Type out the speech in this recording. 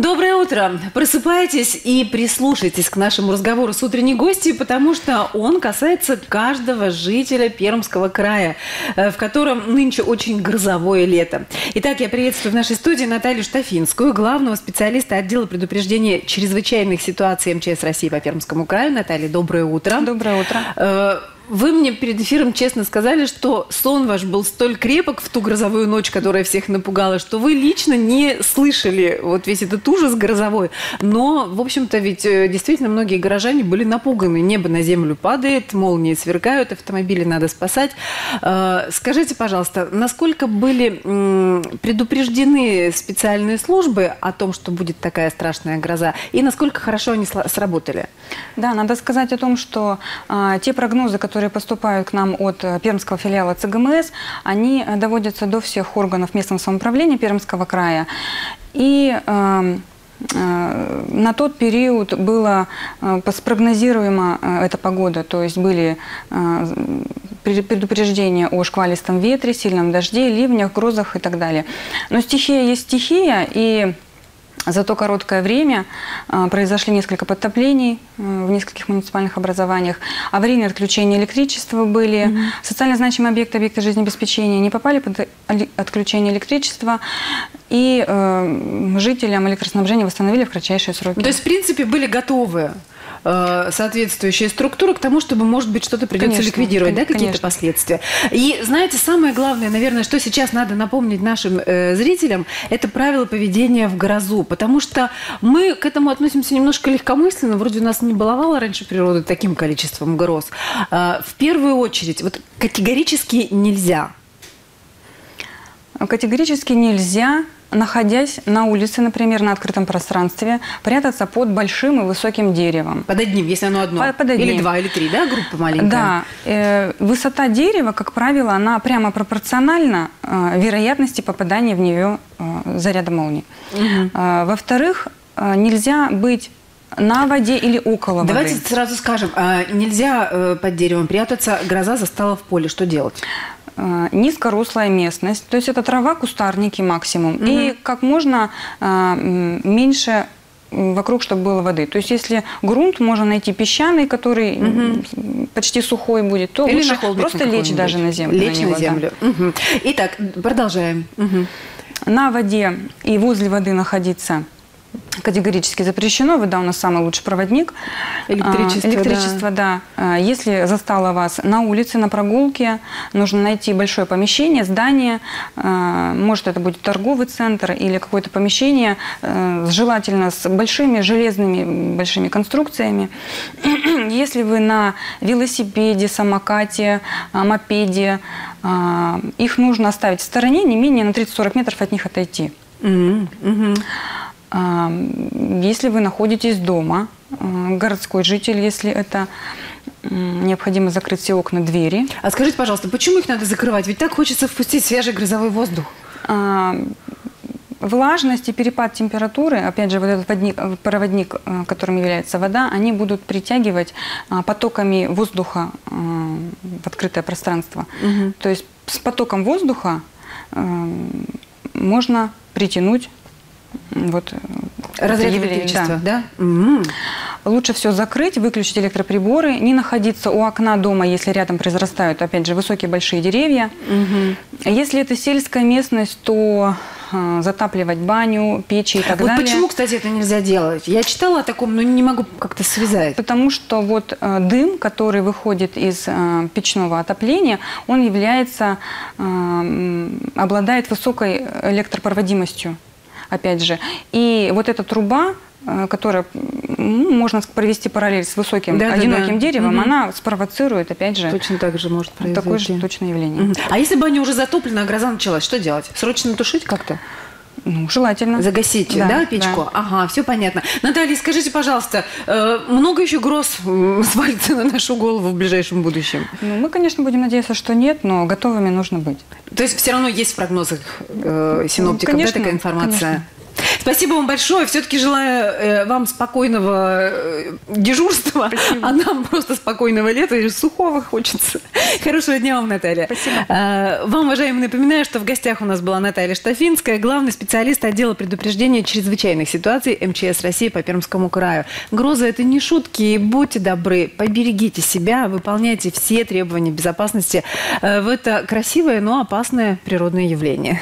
Доброе утро! Просыпайтесь и прислушайтесь к нашему разговору с утренней гостью, потому что он касается каждого жителя Пермского края, э, в котором нынче очень грозовое лето. Итак, я приветствую в нашей студии Наталью Штафинскую, главного специалиста отдела предупреждения чрезвычайных ситуаций МЧС России по Пермскому краю. Наталья, доброе утро. Доброе утро. Вы мне перед эфиром честно сказали, что сон ваш был столь крепок в ту грозовую ночь, которая всех напугала, что вы лично не слышали вот весь этот ужас грозовой. Но, в общем-то, ведь э, действительно многие горожане были напуганы. Небо на землю падает, молнии сверкают, автомобили надо спасать. Э, скажите, пожалуйста, насколько были предупреждены специальные службы о том, что будет такая страшная гроза, и насколько хорошо они сработали? Да, надо сказать о том, что а, те прогнозы, которые которые поступают к нам от э, пермского филиала ЦГМС, они э, доводятся до всех органов местного самоуправления Пермского края. И эм, э, на тот период было спрогнозируема эта погода, то есть были предупреждения о шквалистом ветре, сильном дожде, ливнях, грозах и так далее. Но стихия есть стихия, и за то короткое время а, произошли несколько подтоплений э, в нескольких муниципальных образованиях. Аварийные отключения электричества были. Угу. Социально значимые объекты, объекты жизнеобеспечения не попали под отключение электричества. И э, жителям электроснабжения восстановили в кратчайшие сроки. То есть, в принципе, были готовы Э, соответствующая структура к тому, чтобы, может быть, что-то придется конечно, ликвидировать, да, какие-то последствия. И, знаете, самое главное, наверное, что сейчас надо напомнить нашим э, зрителям, это правило поведения в грозу, потому что мы к этому относимся немножко легкомысленно, вроде у нас не баловала раньше природа таким количеством гроз. Э, в первую очередь, вот категорически нельзя. Категорически нельзя находясь на улице, например, на открытом пространстве, прятаться под большим и высоким деревом. Под одним, если оно одно? Под, под одним. Или два, или три, да, группа маленькая? Да. Э, высота дерева, как правило, она прямо пропорциональна э, вероятности попадания в нее э, заряда молнии. Угу. Э, во-вторых, э, нельзя быть на воде или около воды. Давайте сразу скажем, а нельзя э, под деревом прятаться, гроза застала в поле, что делать? Э, низкорослая местность, то есть это трава, кустарники максимум, угу. и как можно э, меньше вокруг, чтобы было воды. То есть, если грунт можно найти песчаный, который угу. почти сухой будет, то Или лучше просто лечь даже на землю. Лечь на, него, на землю. Да. Угу. Итак, продолжаем. Угу. На воде и возле воды находиться – категорически запрещено. Вода у нас самый лучший проводник. Электричество, Электричество да. да. Если застало вас на улице, на прогулке, нужно найти большое помещение, здание. А, может, это будет торговый центр или какое-то помещение, э, желательно с большими железными большими конструкциями. Если вы на велосипеде, самокате, а, мопеде, а, их нужно оставить в стороне, не менее на 30-40 метров от них отойти. Mm -hmm. Если вы находитесь дома, э, городской житель, если это необходимо закрыть все окна, двери. А скажите, пожалуйста, почему их надо закрывать? Ведь так хочется впустить свежий грозовой воздух. Влажность и перепад температуры, опять же, вот этот водник, проводник, э, которым является вода, они будут притягивать а, потоками воздуха э, в открытое пространство. Угу. То есть с потоком воздуха можно притянуть вот, э, Разряд электричества, да? да? Угу. Лучше все закрыть, выключить электроприборы, не находиться у окна дома, если рядом произрастают, опять же, высокие большие деревья. Угу. Если это сельская местность, то э, затапливать баню, печи и так вот далее. почему, кстати, это нельзя делать? Я читала о таком, но не могу как-то связать. Потому что вот э, дым, который выходит из э, печного отопления, он является, э, обладает высокой электропроводимостью опять же. И вот эта труба, э, которая, ну, можно провести параллель с высоким да, одиноким да, да. деревом, угу. она спровоцирует, опять же, точно так же может произойти. такое же точное явление. Угу. А если баня уже затоплена, а гроза началась, что делать? Срочно тушить как-то? Ну, желательно. Загасить, да, да печку? Да. Ага, все понятно. Наталья, скажите, пожалуйста, э, много еще гроз свалится на нашу голову в ближайшем будущем? Ну, мы, конечно, будем надеяться, что нет, но готовыми нужно быть. То есть все равно есть в прогнозах э, синоптиков ну, конечно, да, такая информация? Конечно. Спасибо вам большое. Все-таки желаю э, вам спокойного э, дежурства, Спасибо. а нам просто спокойного лета и сухого хочется. Хорошего дня вам, Наталья. Спасибо. Э, вам, уважаемые, напоминаю, что в гостях у нас была Наталья Штафинская, главный специалист отдела предупреждения чрезвычайных ситуаций МЧС России по Пермскому краю. Гроза – это не шутки, и будьте добры, поберегите себя, выполняйте все требования безопасности в это красивое, но опасное природное явление.